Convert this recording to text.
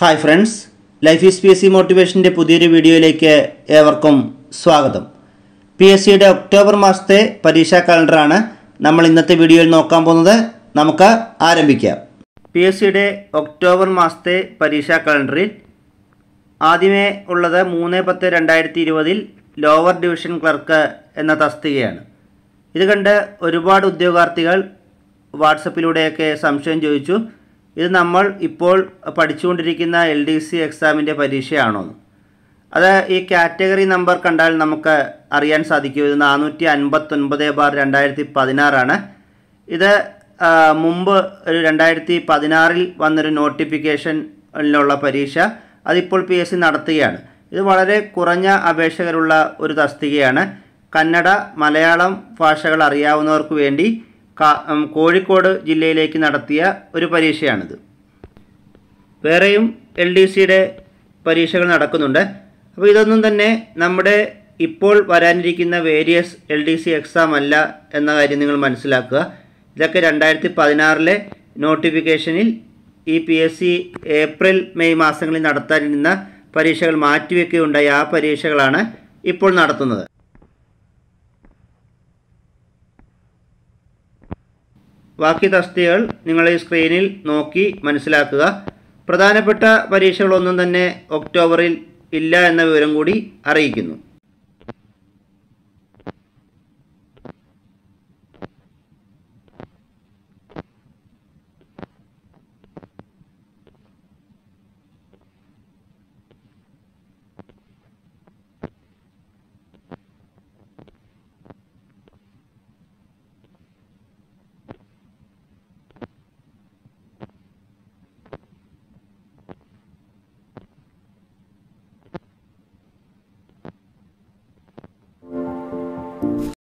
Hi friends life is P S C മോട്ടിവേഷന്റെ പുതിയൊരു വീഡിയോയിലേക്ക് ഏവർക്കും സ്വാഗതം. പി എസ് സിയുടെ ഒക്ടോബർ മാസത്തെ പരീക്ഷാ കലണ്ടറാണ് നമ്മൾ ഇന്നത്തെ വീഡിയോയിൽ നോക്കാൻ പോകുന്നത്. നമുക്ക് ആരംഭിക്കാം. പി എസ് സിയുടെ ഒക്ടോബർ മാസത്തെ പരീക്ഷാ കലണ്ടറിൽ ആദ്യമേ ഉള്ളത് മൂന്ന് പത്ത് രണ്ടായിരത്തി ഇരുപതിൽ ലോവർ ഡിവിഷൻ ക്ലർക്ക് എന്ന തസ്തികയാണ്. ഇത് കണ്ട് ഒരുപാട് ഉദ്യോഗാർത്ഥികൾ വാട്സപ്പിലൂടെയൊക്കെ സംശയം ചോദിച്ചു. ഇത് നമ്മൾ ഇപ്പോൾ പഠിച്ചുകൊണ്ടിരിക്കുന്ന എൽ ഡി സി എക്സാമിന്റെ പരീക്ഷയാണോ? അത് ഈ കാറ്റഗറി നമ്പർ കണ്ടാൽ നമുക്ക് അറിയാൻ സാധിക്കും. ഇത് നാനൂറ്റി അൻപത്തൊൻപത് ബാർ രണ്ടായിരത്തി പതിനാറാണ് ഇത് മുമ്പ് ഒരു രണ്ടായിരത്തി പതിനാറിൽ വന്നൊരു നോട്ടിഫിക്കേഷനിലുള്ള പരീക്ഷ. അതിപ്പോൾ പി എസ് സി നടത്തുകയാണ്. ഇത് വളരെ കുറഞ്ഞ അപേക്ഷകരുള്ള ഒരു തസ്തികയാണ്. കന്നഡ മലയാളം ഭാഷകൾ അറിയാവുന്നവർക്ക് വേണ്ടി കോഴിക്കോട് ജില്ലയിലേക്ക് നടത്തിയ ഒരു പരീക്ഷയാണിത്. വേറെയും എൽ ഡി സിയുടെ പരീക്ഷകൾ നടക്കുന്നുണ്ട്. അപ്പോൾ ഇതൊന്നും തന്നെ നമ്മുടെ ഇപ്പോൾ വരാനിരിക്കുന്ന various L D C exam അല്ല എന്ന കാര്യം നിങ്ങൾ മനസ്സിലാക്കുക. ഇതൊക്കെ രണ്ടായിരത്തി പതിനാറിലെ നോട്ടിഫിക്കേഷനിൽ E P S C April May മാസങ്ങളിൽ നടത്താനിരുന്ന പരീക്ഷകൾ മാറ്റിവെക്കുകയുണ്ടായി. ആ പരീക്ഷകളാണ് ഇപ്പോൾ നടത്തുന്നത്. ബാക്കി തസ്തികൾ നിങ്ങൾ ഈ സ്ക്രീനിൽ നോക്കി മനസ്സിലാക്കുക. പ്രധാനപ്പെട്ട പരീക്ഷകളൊന്നും തന്നെ ഒക്ടോബറിൽ ഇല്ല എന്ന വിവരം കൂടി അറിയിക്കുന്നു.